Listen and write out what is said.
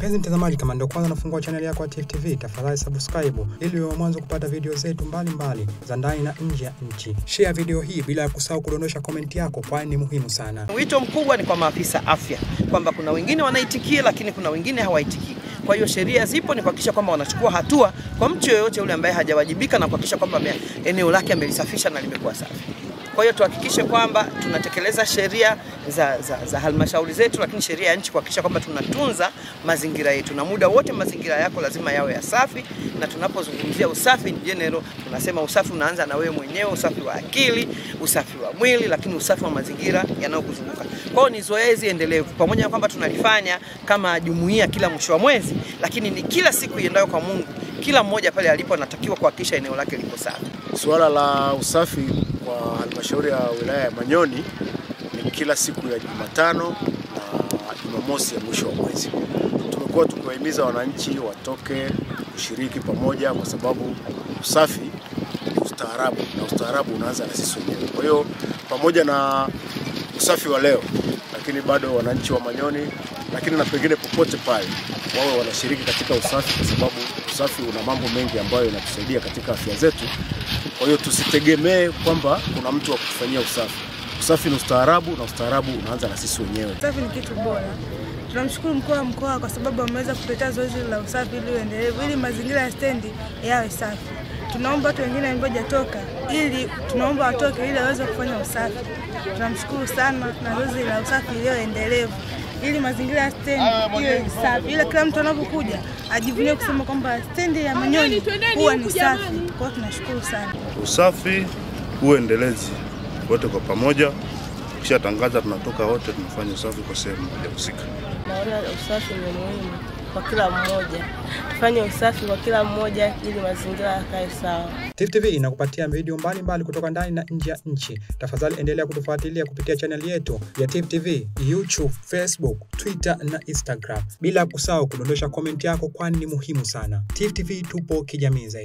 Mpenzi mtazamaji, kama ndio kwanza nafungua chaneli yako ya Tifu TV, tafadhali subscribe ili uwe mwanzo kupata video zetu mbalimbali za ndani na nje ya nchi. Share video hii bila ya kusahau kudondosha komenti yako, kwani ni muhimu sana. Wito mkubwa ni kwa maafisa afya kwamba kuna wengine wanaitikia, lakini kuna wengine hawaitikii. Kwa hiyo sheria zipo ni kuhakikisha kwamba wanachukua hatua kwa mtu yoyote yule ambaye hajawajibika na kuhakikisha kwamba eneo lake amelisafisha na limekuwa safi. Kwa hiyo tuhakikishe kwamba tunatekeleza sheria za, za, za halmashauri zetu, lakini sheria ya nchi kuhakikisha kwamba tunatunza mazingira yetu, na muda wote mazingira yako lazima yawe ya safi. Na tunapozungumzia usafi in general, tunasema usafi unaanza na wewe mwenyewe, usafi wa akili, usafi wa mwili, lakini usafi wa mazingira yanayokuzunguka. Kwa hiyo ni zoezi endelevu, pamoja na kwamba tunalifanya kama jumuiya kila mwisho wa mwezi, lakini ni kila siku iendayo kwa Mungu. Kila mmoja pale alipo anatakiwa kuhakikisha eneo lake liko safi. Suala la usafi kwa halmashauri ya wilaya ya Manyoni ni kila siku ya Jumatano na Jumamosi ya mwisho wa mwezi. Tumekuwa tukiwahimiza wananchi watoke kushiriki pamoja, kwa sababu usafi ni ustaarabu na ustaarabu unaanza na sisi wenyewe. Kwa hiyo pamoja na usafi wa leo, lakini bado wananchi wa Manyoni, lakini na pengine popote pale wawe wanashiriki katika usafi, kwa sababu usafi una mambo mengi ambayo inatusaidia katika afya zetu. Kwa hiyo tusitegemee kwamba kuna mtu wa kutufanyia usafi. Usafi ni ustaarabu na ustaarabu unaanza na sisi wenyewe. Usafi ni kitu bora. Tunamshukuru mkuu wa mkoa kwa sababu ameweza kutetea zoezi la usafi ili uendelevu, ili mazingira ya stendi yawe safi. Tunaomba watu wengine ambao ili tunaomba watoke ili waweze kufanya usafi. Tunamshukuru sana na zoezi la usafi iliyo endelevu ili mazingira ya stendi iwe safi, ili kila mtu anapokuja ajivunie kusema kwamba stendi ya Manyoni huwa ni safi. Kwa hiyo tunashukuru sana. Usafi uendelezi wote kwa pamoja, kisha tangaza tunatoka wote tunafanya usafi kwa sehemu moja husika. Naona usafi ni muhimu kwa kila mmoja, tufanye usafi kwa kila mmoja ili mazingira yakae sawa. Tifu TV inakupatia video mbalimbali mbali kutoka ndani na nje ya nchi. Tafadhali endelea kutufuatilia kupitia chaneli yetu ya Tifu TV, YouTube, Facebook, Twitter na Instagram, bila kusahau kudondosha komenti yako, kwani ni muhimu sana. Tifu TV tupo kijamii zaidi.